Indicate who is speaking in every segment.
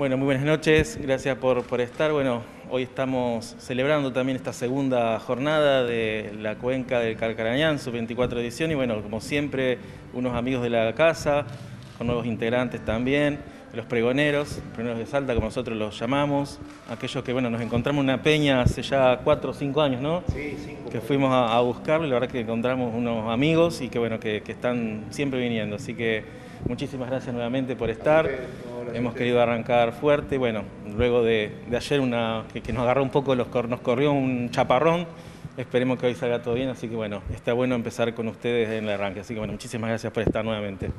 Speaker 1: Bueno, muy buenas noches, gracias por, por, estar. Bueno, hoy estamos celebrando también esta segunda jornada de la cuenca del Carcarañán, su 24 edición, y bueno, como siempre, unos amigos de la casa, con nuevos integrantes también, los pregoneros, pregoneros de Salta, como nosotros los llamamos, aquellos que, bueno, nos encontramos en una peña hace ya cuatro o cinco años, ¿no?
Speaker 2: Sí, cinco.
Speaker 1: Que fuimos a, a buscarlo y la verdad que encontramos unos amigos y que, bueno, que, que están siempre viniendo, así que muchísimas gracias nuevamente por estar. Hemos querido arrancar fuerte, bueno, luego de, de ayer una, que, que, nos agarró un poco, los, nos corrió un chaparrón, esperemos que hoy salga todo bien, así que bueno, está bueno empezar con ustedes en el arranque, así que bueno, muchísimas gracias por estar nuevamente.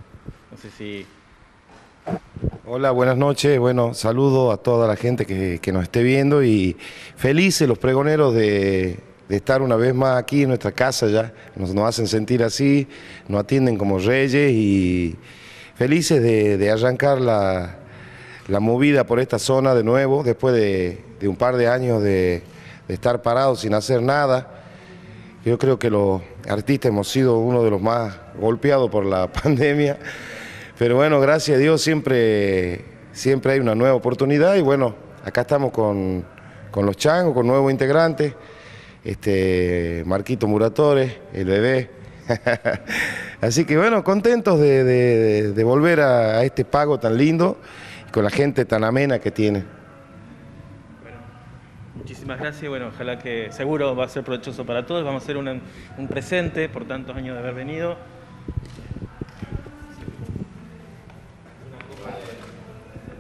Speaker 1: No sé si...
Speaker 2: Hola, buenas noches, bueno, saludo a toda la gente que, que nos esté viendo y felices los pregoneros de, de estar una vez más aquí en nuestra casa ya, nos, nos hacen sentir así, nos atienden como reyes y felices de, arrancar la, la movida por esta zona de nuevo, después de, un par de años de, de, estar parados sin hacer nada. Yo creo que los artistas hemos sido uno de los más golpeados por la pandemia, pero bueno, gracias a Dios siempre, siempre hay una nueva oportunidad y bueno, acá estamos con, con los changos, con nuevos integrantes, este, Marquito Muratores, el bebé. Así que bueno, contentos de, de, de volver a, a este pago tan lindo con la gente tan amena que tiene.
Speaker 1: Bueno, muchísimas gracias. Bueno, ojalá que seguro va a ser provechoso para todos. Vamos a hacer una, un presente por tantos años de haber venido.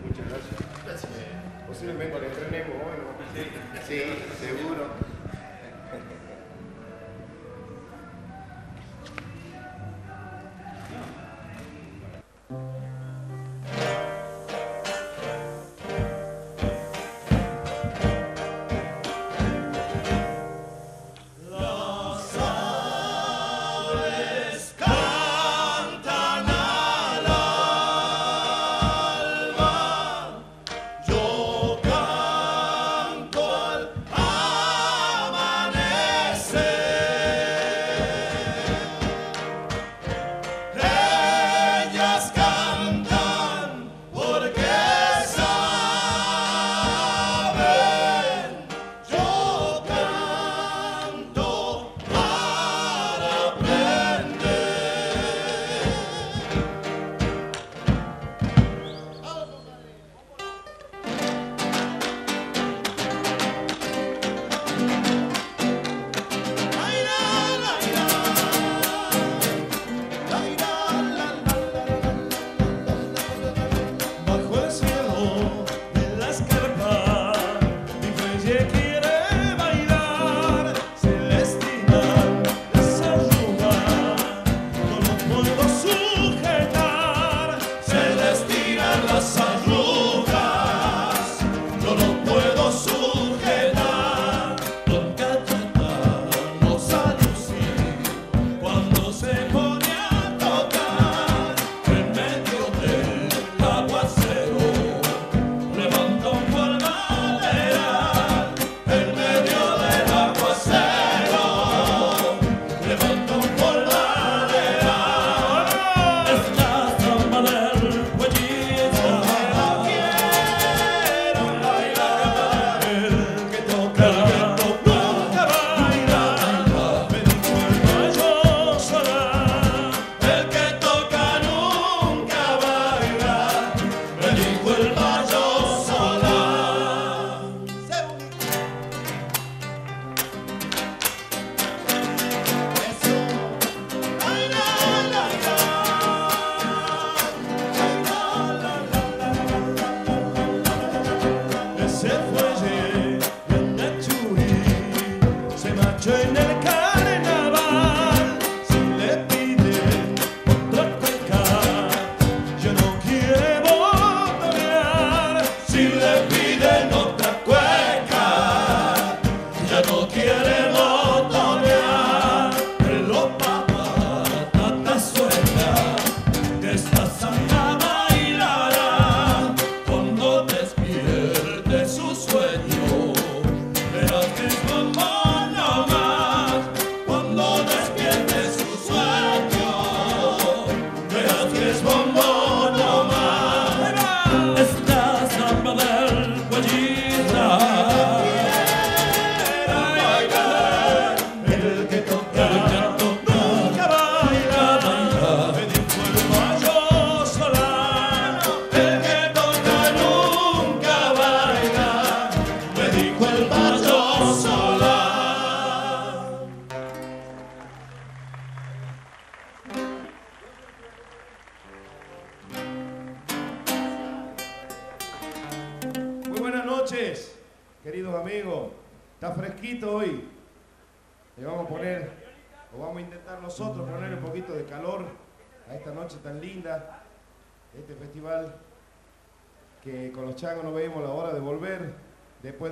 Speaker 2: Muchas gracias. Posiblemente lo entrenemos hoy, ¿no? Sí,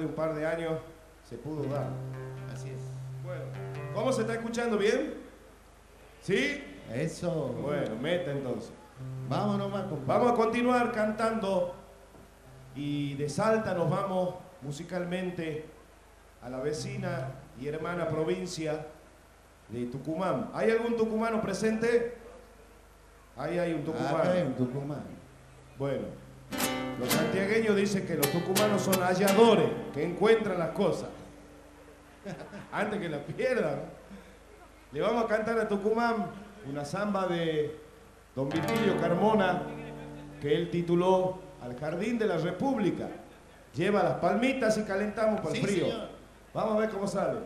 Speaker 3: un par de años se pudo dar.
Speaker 4: Así es.
Speaker 3: Bueno, ¿cómo se está escuchando? ¿Bien? ¿Sí?
Speaker 4: Eso.
Speaker 3: Bueno, meta entonces.
Speaker 4: Vámonos compadre.
Speaker 3: Vamos a continuar cantando y de Salta nos vamos musicalmente a la vecina y hermana provincia de Tucumán. ¿Hay algún tucumano presente? Ahí hay un tucumano.
Speaker 4: Hay un Tucumán.
Speaker 3: Bueno, los santiagueños dicen que los tucumanos son halladores, que encuentran las cosas. Antes que las pierdan. Le vamos a cantar a Tucumán una samba de don Virgilio Carmona, que él tituló Al Jardín de la República. Lleva las palmitas y calentamos para el
Speaker 4: Sí,
Speaker 3: frío.
Speaker 4: señor.
Speaker 3: Vamos a ver cómo sale.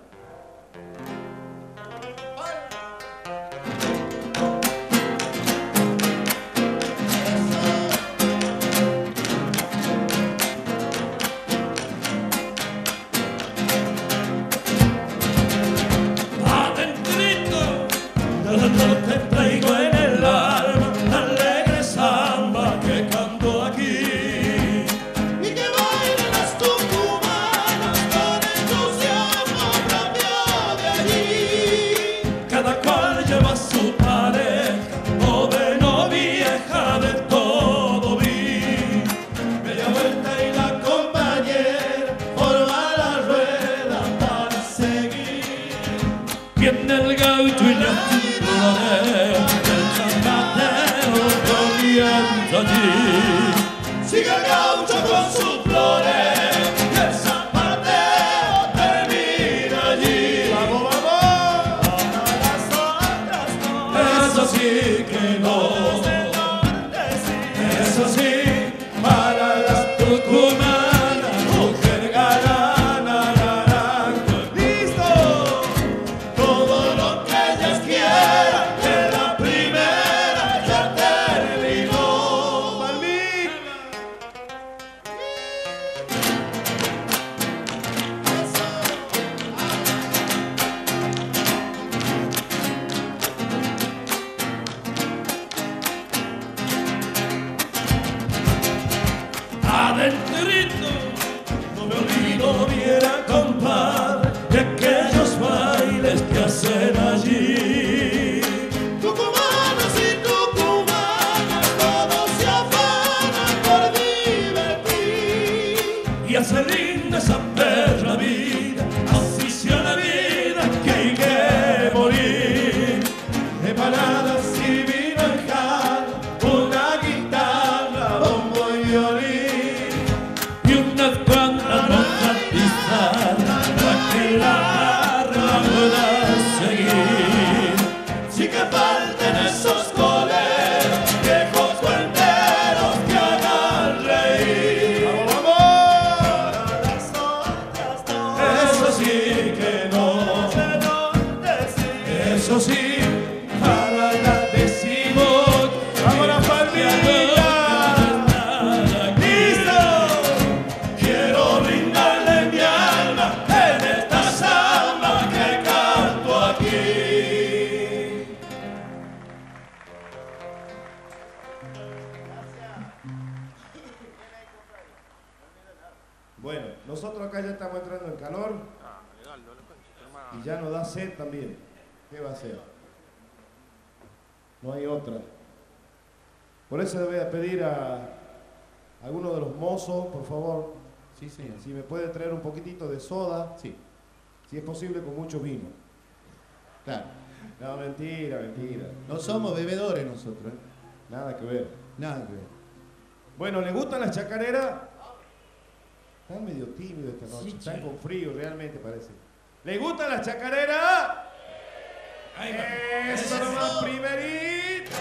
Speaker 2: Eso
Speaker 3: le voy a pedir a alguno de los mozos, por favor,
Speaker 4: Sí, señor.
Speaker 3: si me puede traer un poquitito de soda,
Speaker 4: Sí,
Speaker 3: si es posible con mucho vino.
Speaker 4: claro.
Speaker 3: No, mentira, mentira.
Speaker 4: No somos bebedores nosotros, ¿eh?
Speaker 3: Nada que ver.
Speaker 4: Nada que ver.
Speaker 3: Bueno, ¿le gustan las chacareras? Están medio tímidos esta noche,
Speaker 4: Sí,
Speaker 3: están con frío realmente parece. ¿Le gustan las chacareras? Eso nomás, primerito.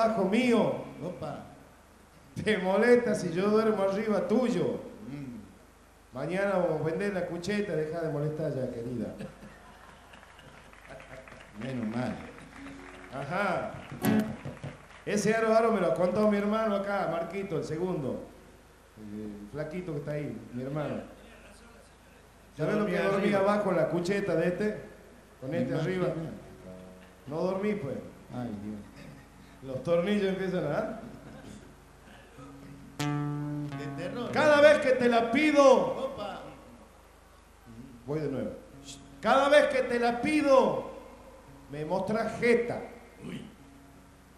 Speaker 2: Abajo mío?
Speaker 4: Opa.
Speaker 2: ¿Te molesta si yo duermo arriba tuyo?
Speaker 4: Mm.
Speaker 2: Mañana vamos a vender la cucheta, deja de molestar ya, querida.
Speaker 4: Menos mal.
Speaker 2: Ajá. Ese aro aro me lo contó mi hermano acá, Marquito, el segundo. El flaquito que está ahí, mi hermano. ¿Sabes lo que dormí abajo en la cucheta de este? Con este arriba. No dormí, pues.
Speaker 4: Ay, Dios.
Speaker 2: Los tornillos empiezan a. Cada vez que te la pido, voy de nuevo. Cada vez que te la pido, me mostras jeta.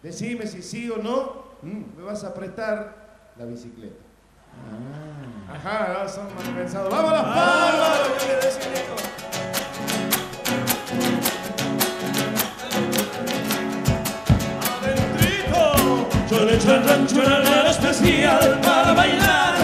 Speaker 2: Decime si sí o no,
Speaker 4: Mm.
Speaker 2: me vas a prestar la bicicleta.
Speaker 4: Ah.
Speaker 2: Ajá, son mal pensados. ¡Vamos las palmas!
Speaker 3: Adentrito, yo le echo el rancho una nada especial para bailar,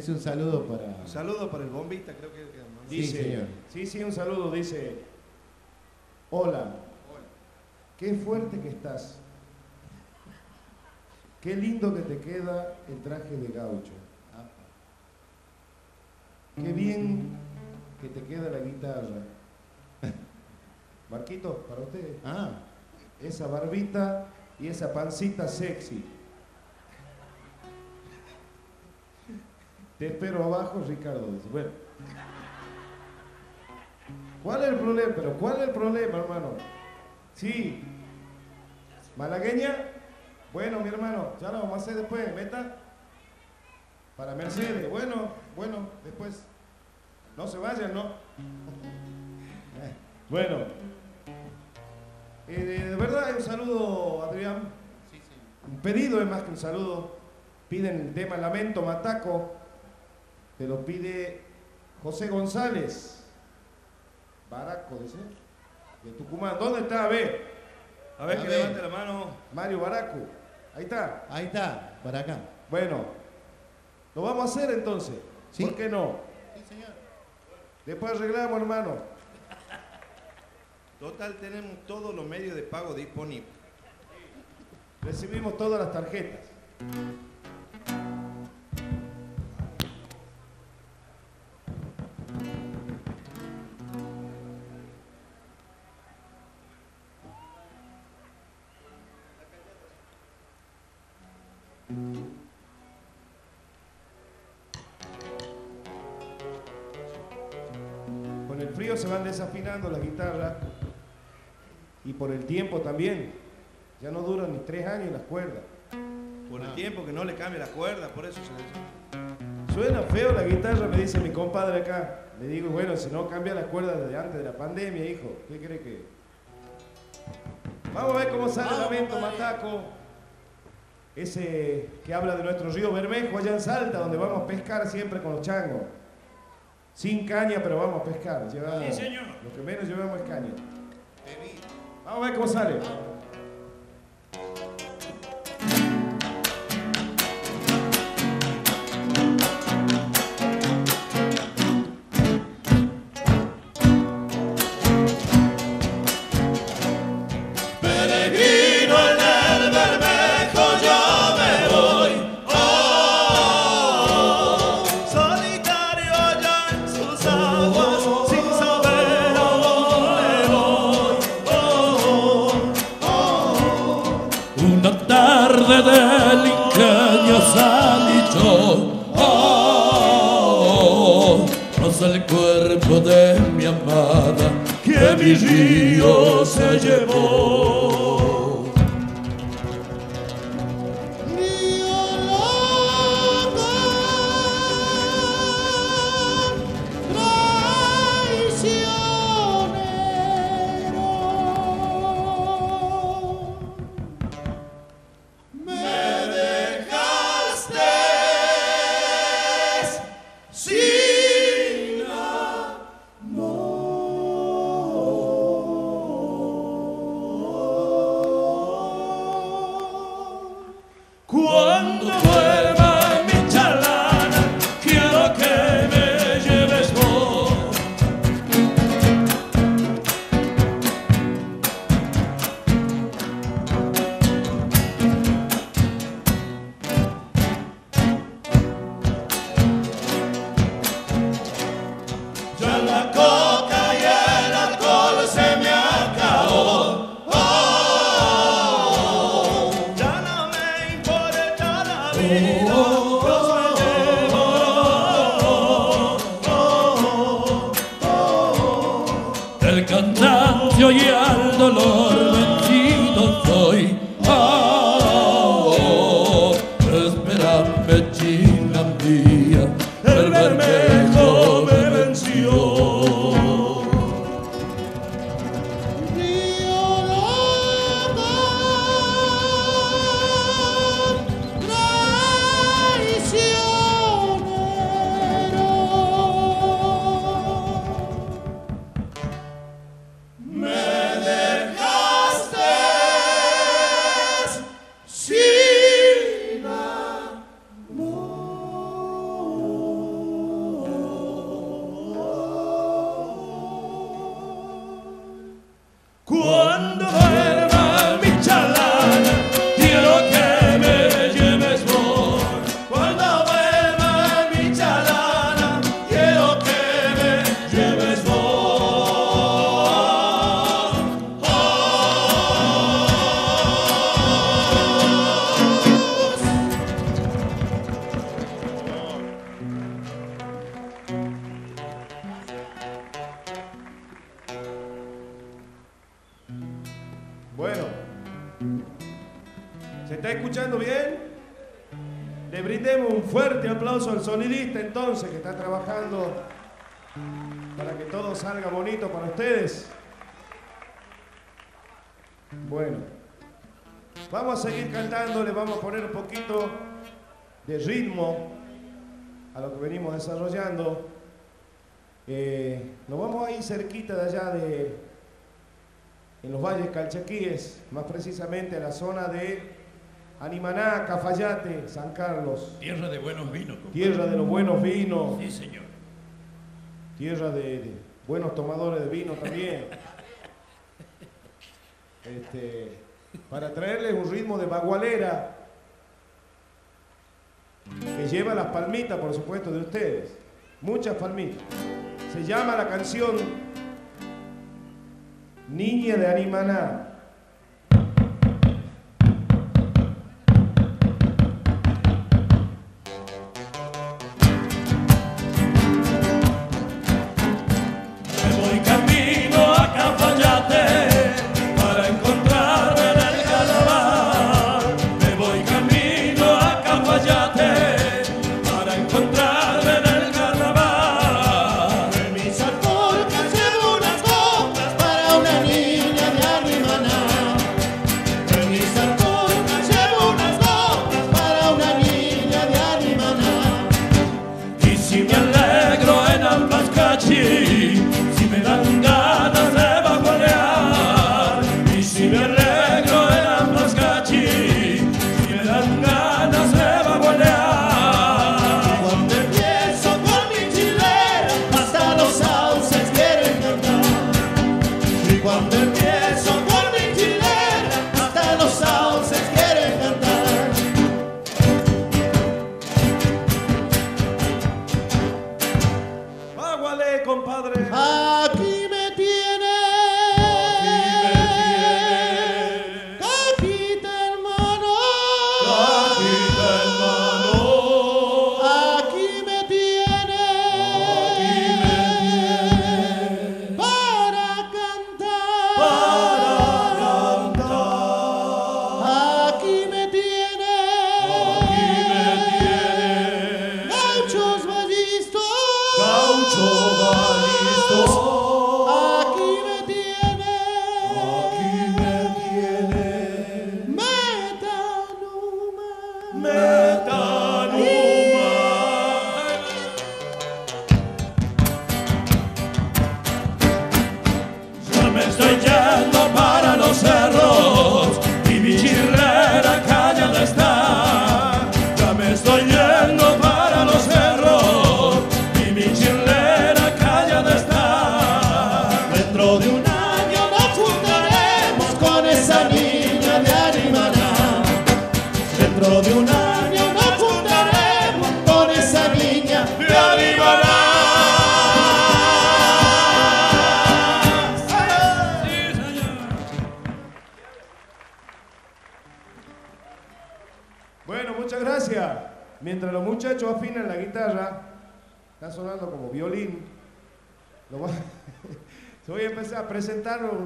Speaker 4: Es un saludo para.
Speaker 5: Un saludo para el bombista, creo que. que mandó.
Speaker 4: Sí,
Speaker 2: Dice,
Speaker 4: señor.
Speaker 2: sí, sí, un saludo, dice, hola, qué fuerte que estás, qué lindo que te queda el traje de gaucho, qué bien que te queda la guitarra. Marquito, para usted,
Speaker 4: Ah,
Speaker 2: esa barbita y esa pancita sexy. Te espero abajo, Ricardo. dice. Bueno. ¿Cuál es el problema? Pero ¿cuál es el problema, hermano? Sí. ¿Malagueña? Bueno, mi hermano, ya lo vamos a hacer después. ¿Meta? Para Mercedes. Bueno, bueno, después. No se vayan, ¿no? Bueno. Eh, de, verdad, un saludo, Adrián. Un pedido es más que un saludo. Piden el tema Lamento Mataco. Te lo pide José González. Baraco, dice. De Tucumán. ¿Dónde está? A ver.
Speaker 5: A ver
Speaker 4: A
Speaker 5: que
Speaker 4: ver.
Speaker 5: levante la mano.
Speaker 2: Mario Baraco. Ahí está.
Speaker 4: ahí está, para acá.
Speaker 2: Bueno. Lo vamos a hacer entonces.
Speaker 4: Sí.
Speaker 2: ¿Por qué no?
Speaker 4: Sí, señor.
Speaker 2: Después arreglamos, hermano.
Speaker 5: Total, tenemos todos los medios de pago disponibles.
Speaker 2: Recibimos todas las tarjetas. Van desafinando las guitarras y por el tiempo también. Ya no duran ni tres años las cuerdas.
Speaker 5: Por el tiempo que no le cambia la cuerda, por eso se
Speaker 2: Suena feo la guitarra, me dice mi compadre acá. Le digo, bueno, si no cambia la cuerda desde antes de la pandemia, hijo, ¿qué cree que? Vamos a ver cómo sale el lamento. Mataco. Ese que habla de nuestro río Bermejo allá en Salta, donde vamos a pescar siempre con los changos. Sin caña, pero vamos a pescar. Llevamos,
Speaker 3: Sí, señor.
Speaker 2: Lo que menos llevamos es caña. Vamos a ver cómo sale. Whoa. terminando les vamos a poner un poquito de ritmo a lo que venimos desarrollando. Eh, nos vamos a cerquita de allá de, en los valles calchaquíes, más precisamente a la zona de Animaná, Cafayate, San Carlos.
Speaker 6: Tierra de buenos vinos.
Speaker 2: Tierra de los buenos vinos.
Speaker 6: Sí, señor.
Speaker 2: Tierra de, de buenos tomadores de vino también. este, para traerles un ritmo de bagualera que lleva las palmitas, por supuesto, de ustedes. Muchas palmitas. Se llama la canción Niña de Animaná.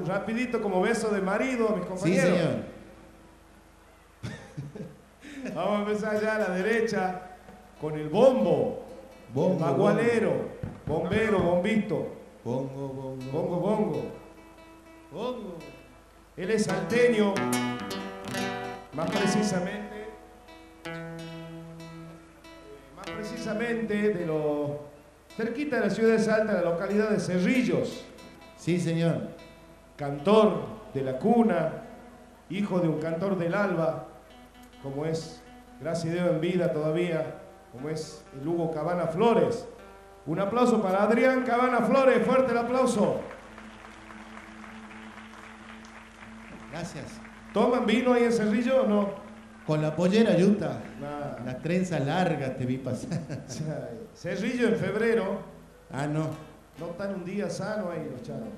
Speaker 2: Rapidito como beso de marido a mis
Speaker 4: Sí,
Speaker 2: compañeros.
Speaker 4: señor.
Speaker 2: Vamos a empezar allá a la derecha con el bombo, el bagualero, bombero, bombito,
Speaker 4: Bongo, bongo.
Speaker 2: bongo, bongo. Bongo. Él es salteño, más precisamente, más precisamente de los cerquita de la ciudad de Salta, la localidad de Cerrillos.
Speaker 4: Sí, señor.
Speaker 2: Cantor de la cuna, hijo de un cantor del alba, como es, gracias a Dios en vida todavía, como es el Hugo Cabana Flores. Un aplauso para Adrián Cabana Flores, fuerte el aplauso.
Speaker 4: Gracias.
Speaker 2: ¿Toman vino ahí en Cerrillo o no?
Speaker 4: Con la pollera yuta.
Speaker 2: Nah.
Speaker 4: La trenza larga te vi pasar.
Speaker 2: Cerrillo en febrero,
Speaker 4: Ah, no.
Speaker 2: no están un día sano ahí los chavos.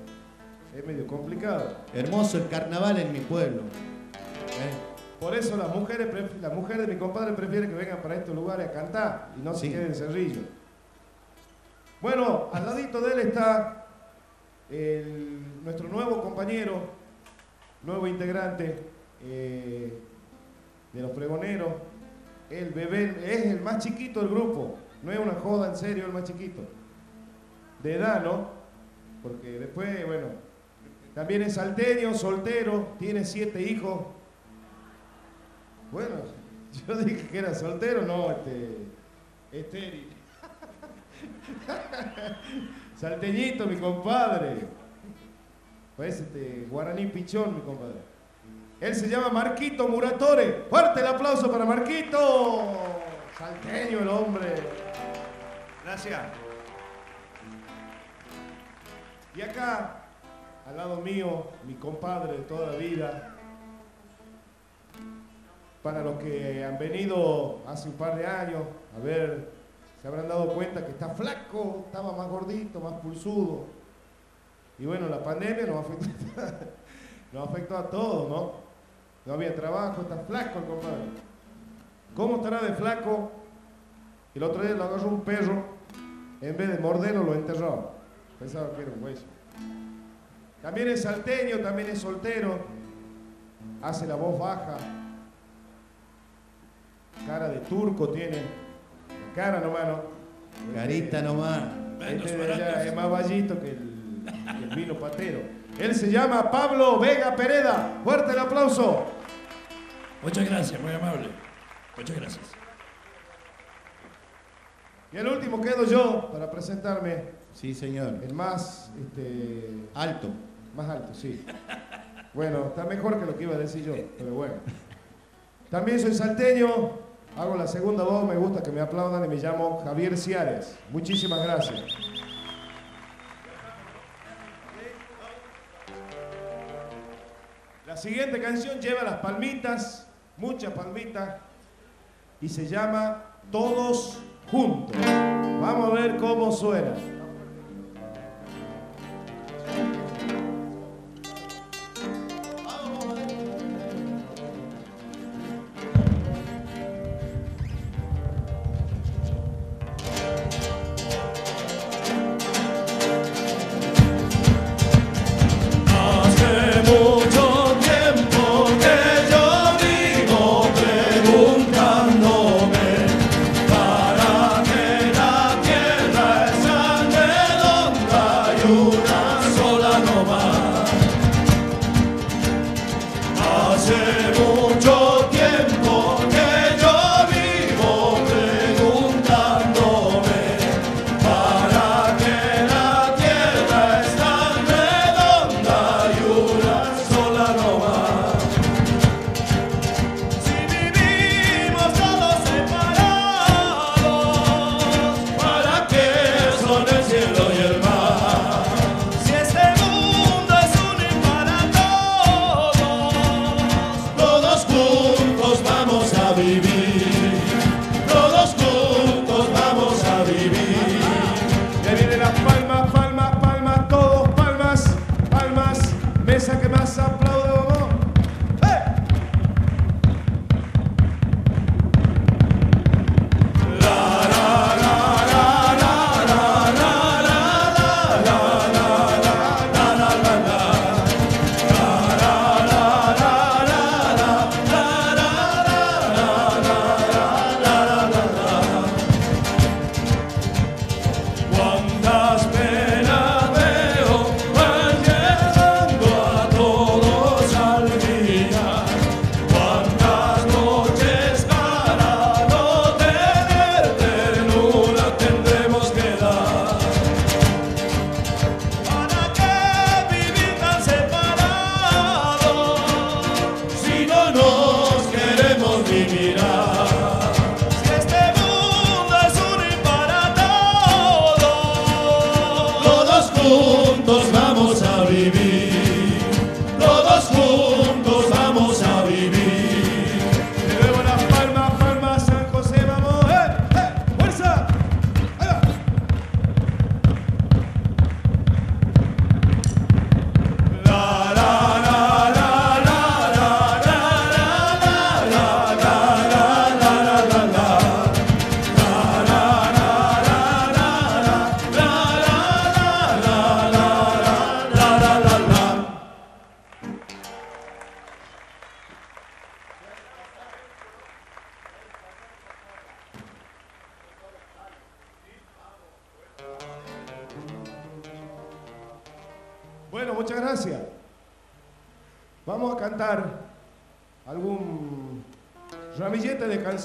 Speaker 2: Es medio complicado.
Speaker 4: Hermoso el carnaval en mi pueblo. ¿Eh?
Speaker 2: Por eso las mujeres, las mujeres de mi compadre prefieren que vengan para estos lugares a cantar y no se queden en Cerrillo. Bueno, al ladito de él está el- nuestro nuevo compañero, nuevo integrante eh, de los pregoneros. El bebé es el más chiquito del grupo, no es una joda en serio, el más chiquito. De edad, ¿no? Porque después, bueno, también es salteño, soltero, tiene siete hijos. Bueno, yo dije que era soltero, no, este. Estéril. Salteñito, mi compadre. Pues este, guaraní pichón, mi compadre. Él se llama Marquito Muratore. Fuerte el aplauso para Marquito. Salteño el hombre.
Speaker 5: Gracias.
Speaker 2: Y acá, al lado mío, mi compadre de toda la vida. Para los que han venido hace un par de años a ver, se habrán dado cuenta que está flaco, estaba más gordito, más pulsudo. Y bueno, la pandemia nos afectó, nos afectó a todos, ¿no? No había trabajo, está flaco el compadre. ¿Cómo estará de flaco? El otro día lo agarró un perro, en vez de morderlo lo enterró. Pensaba que era un hueso. También es salteño, también es soltero. Hace la voz baja. Cara de turco tiene. La cara nomás, ¿no?
Speaker 4: Carita nomás.
Speaker 2: Este de allá es más vallito que el, que el vino patero. Él se llama Pablo Vega Pereda. Fuerte el aplauso.
Speaker 6: Muchas gracias, muy amable. Muchas gracias.
Speaker 2: Y el último quedo yo para presentarme.
Speaker 4: Sí, señor.
Speaker 2: El más, este,
Speaker 4: Alto.
Speaker 2: Más alto, sí. Bueno, está mejor que lo que iba a decir yo, pero bueno. También soy salteño, hago la segunda voz, me gusta que me aplaudan y me llamo Javier Ciares. Muchísimas gracias. La siguiente canción lleva las palmitas, muchas palmitas, y se llama Todos Juntos. Vamos a ver cómo suena. Maybe.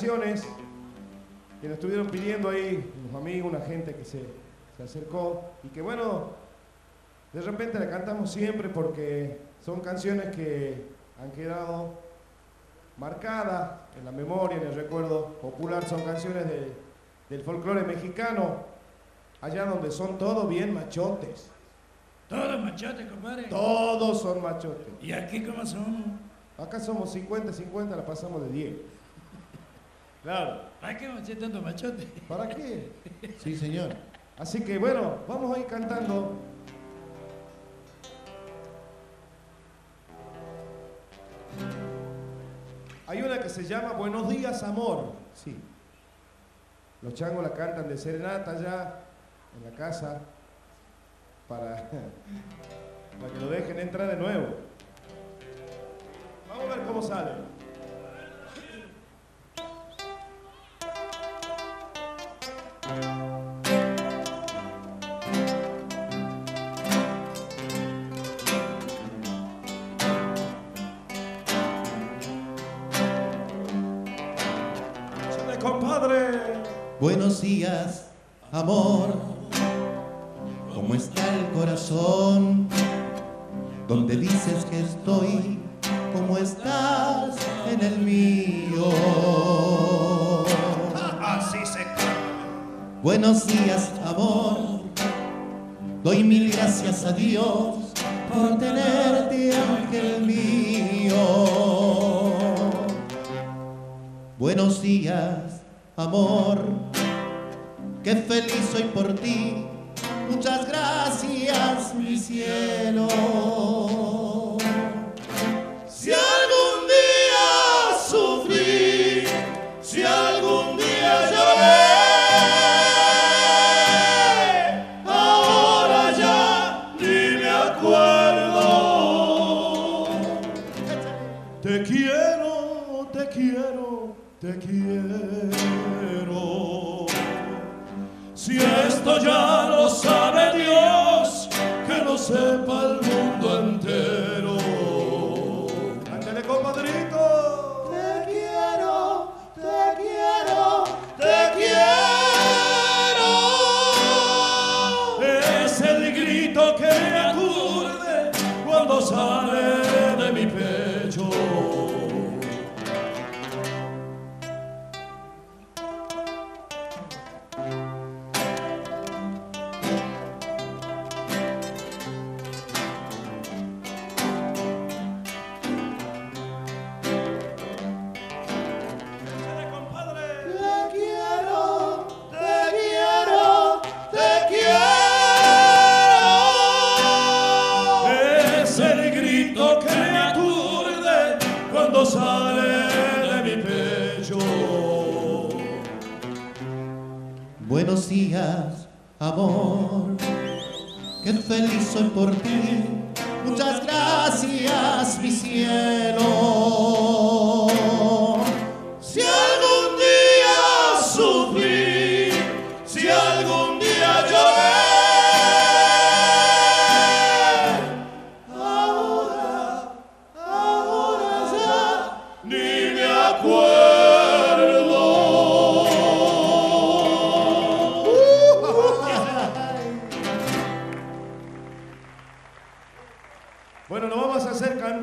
Speaker 2: Canciones que nos estuvieron pidiendo ahí unos amigos, una gente que se, se acercó y que bueno, de repente la cantamos siempre porque son canciones que han quedado marcadas en la memoria, en el recuerdo popular, son canciones de- del folclore mexicano, allá donde son todos bien machotes.
Speaker 6: Todo machote, compadre.
Speaker 2: Todos son machotes.
Speaker 6: ¿Y aquí cómo son?
Speaker 2: Acá somos 50-50, la pasamos de 10. Claro.
Speaker 6: ¿Para qué hacer tanto machote?
Speaker 2: ¿Para qué?
Speaker 4: Sí, señor.
Speaker 2: Así que bueno, vamos a ir cantando. Hay una que se llama Buenos días, amor. Sí. Los changos la cantan de serenata allá en la casa para, para que lo dejen entrar de nuevo. Vamos a ver cómo sale.
Speaker 4: Buenos días, amor. ¿Cómo está el corazón? Donde dices que estoy, ¿cómo estás en el mío?
Speaker 2: Así se
Speaker 4: Buenos días,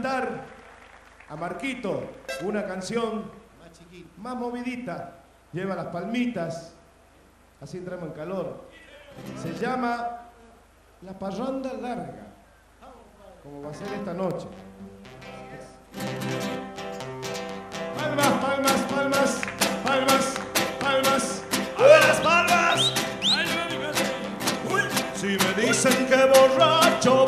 Speaker 4: a
Speaker 2: Marquito una canción más movidita. Lleva las palmitas, así entramos en calor. Se llama La Parranda Larga, como va a ser esta noche. Palmas, palmas, palmas, palmas, palmas.
Speaker 3: A ver palmas. Si me dicen que borracho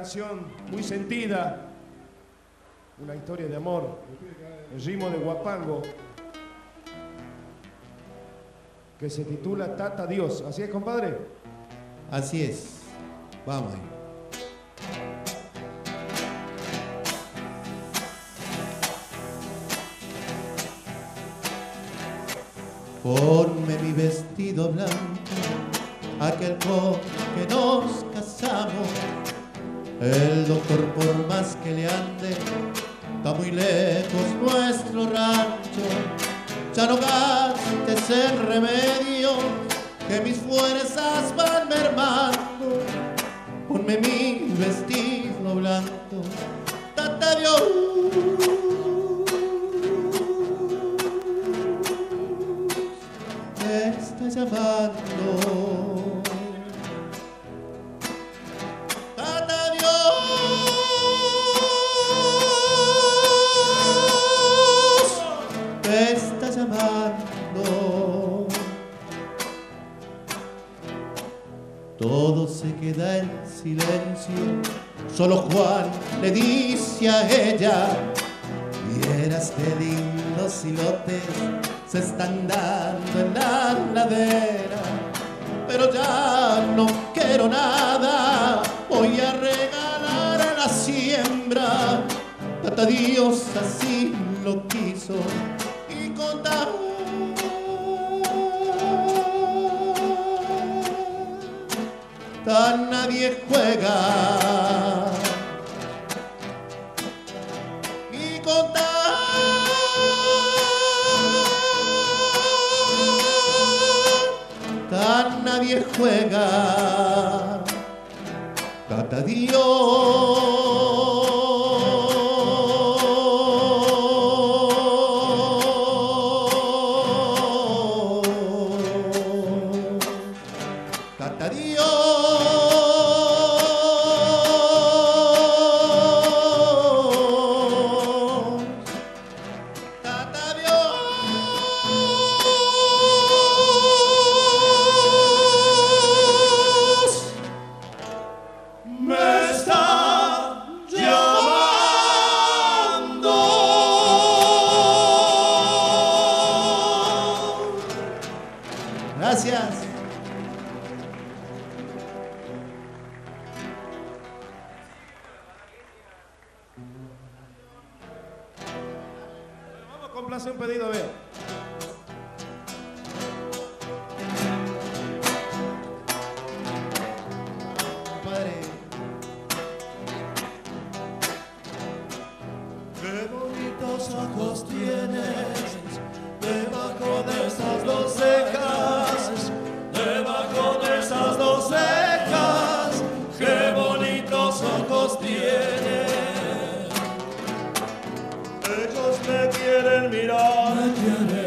Speaker 2: canción muy sentida, una historia de amor, el ritmo de Guapango, que se titula Tata Dios. ¿Así es, compadre?
Speaker 4: Así es. Vamos ahí. Ponme mi vestido blanco, aquel con que nos casamos. El doctor, por más que le ande, está muy lejos nuestro rancho. Ya no gastes en remedio, que mis fuerzas van mermando. Ponme mi vestido blanco, tata Dios. Queda en silencio. Solo Juan le dice a ella: Vieras qué lindos hilotes se están dando en la ladera. Pero ya no quiero nada. Voy a regalar a la siembra. Tata Dios así lo quiso y cartas nadie juega. Y con tan nadie juega. Cata Dios.
Speaker 7: Jedi.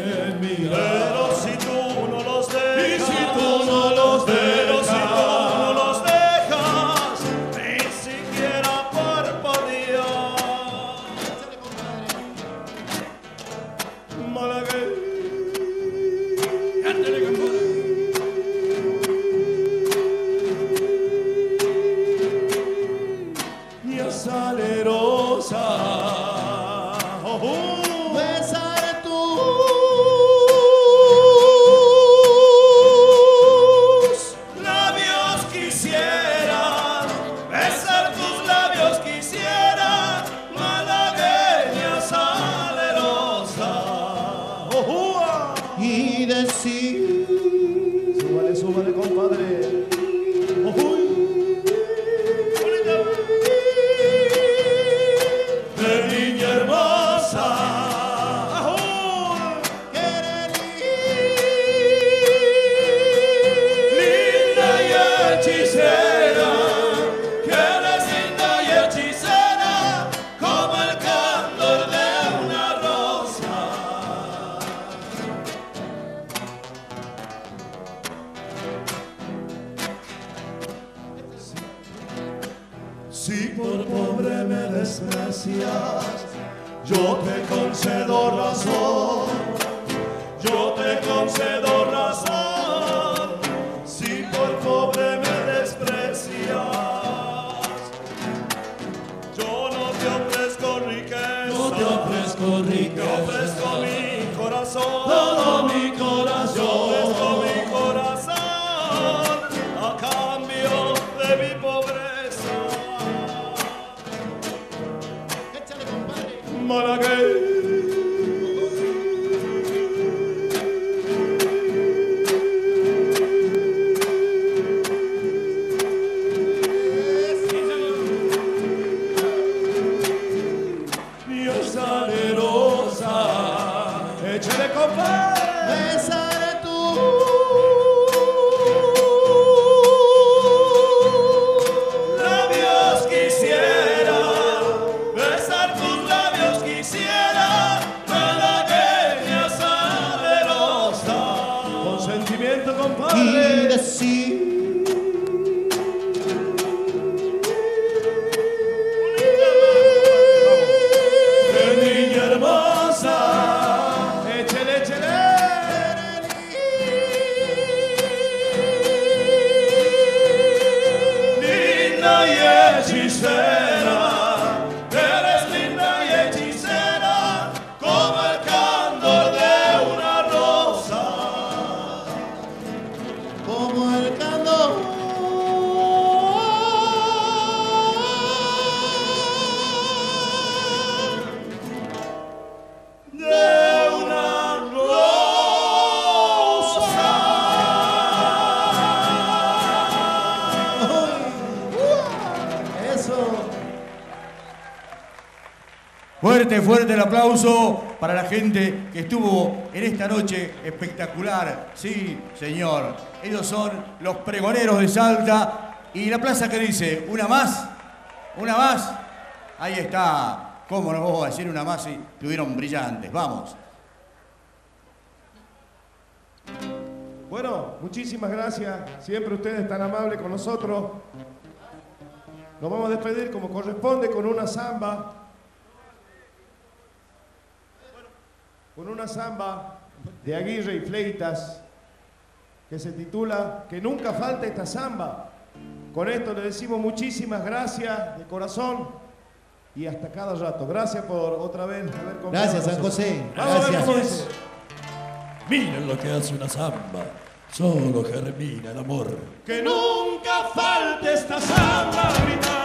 Speaker 7: Si por pobre me desprecias, yo te concedo razón, yo te concedo razón. na
Speaker 4: Ježiše.
Speaker 8: Fuerte, el aplauso para la gente que estuvo en esta noche espectacular. Sí, señor. Ellos son los pregoneros de Salta. Y la plaza que dice, una más, una más. Ahí está. ¿Cómo nos vamos a decir una más si estuvieron brillantes? Vamos.
Speaker 2: Bueno, muchísimas gracias. Siempre ustedes tan amables con nosotros. Nos vamos a despedir como corresponde con una samba Con una samba de Aguirre y Fleitas que se titula Que nunca falte esta samba. Con esto le decimos muchísimas gracias de corazón y hasta cada rato. Gracias por otra vez haber confiado
Speaker 4: Gracias, San. José.
Speaker 2: Vamos a ver
Speaker 4: Gracias.
Speaker 6: Miren lo que hace una samba, solo germina el amor.
Speaker 3: Que nunca falte esta samba, gritaba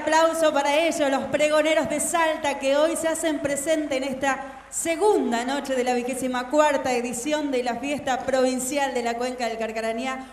Speaker 9: aplauso para ellos, los pregoneros de Salta que hoy se hacen presente en esta segunda noche de la vigésima cuarta edición de la fiesta provincial de la Cuenca del Carcarañá.